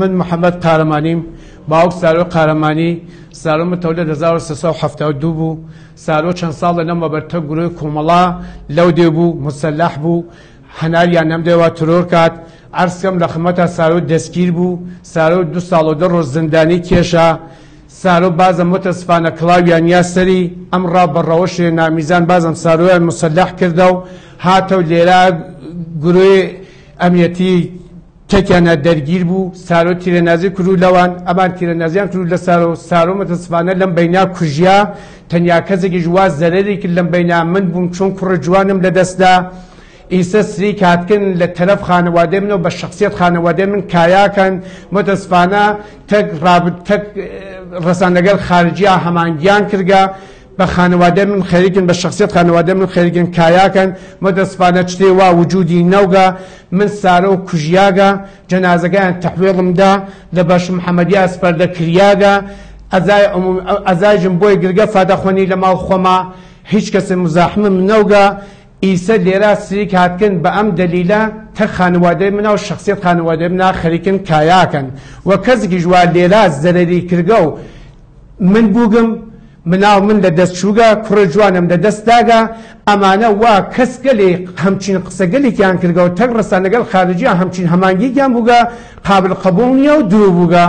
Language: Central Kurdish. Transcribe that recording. من محەممەد قارەمانیم باوک سارۆ قارەمانی سارۆمە تەولە 1970 بوو سارۆ چەند ساڵ لە نەمە بەرتە گروی کۆمەڵا لەو دێ بوو مسلح بوو هەناریان نەمدەوە ترۆر کات ئەرسکەم لە خمەتە سارۆ دەستگیر بوو سارۆ دو ساڵ و دە ڕۆژ زندانی کێشە سارۆ بازم متەسفانە کلااویان یاسەری ئەمڕا بەڕەوەشێ نامیزان بازم سارۆیان مسلح کردە و هاتە و لێرا گروی ئەمیەتی تێکیانە دەرگیر بوو سارۆ تیرەنازی کرد و لەوان ئەمان تیرەنازیان کرد لە سارۆ سارۆمەتەسبانە لەم بەینا کوژیا تەنیا کەزێکی ژوا زەرێکی لەم بەینا من بووم چۆن کوڕە جوانم لە دەستدا ئیسە سری کاتکن لە تەرەف خانەوادە منەوە بە شخصیت خانەوادە من کایاکەن مەتەسبانە تەک ڕابت تەک ڕسانەگەر خارجیا هەمانگیان کردگە بە خانواده من خەریکن بە شخصیت خانواده من خەریکن کایاکەن مە دەسپانە شتێ وا وجودی نەوگا من سارە و کوژیاگە جەنازەکەیان تەحوێڵمدا لە بەش محەممەدی ئەسپەردە کریاگە ئەزایژم بۆی گرگە فادەخۆنی لە ماڵ خۆما هیچ کەس مزاحمم نەوگە ئیسە لێرا سریک هاتکن بە ئەم دەلیلە تە خانواده منە و شخصیت خانواده منا خەریکن کایاکەن وە کەسێکی ژوار لێرا زەرری کردگە و من بووگم مناو من لە دەستچووگە کوڕە جوانم لە دەستداگە ئەمانە وا کەسگەلی هەمچین قسەگەلێکیان کردگە و تەک ڕستان لەگەڵ خارجیان هەمچین هەمانگییان بووگە قابل قبول نیە و دوو بووگە.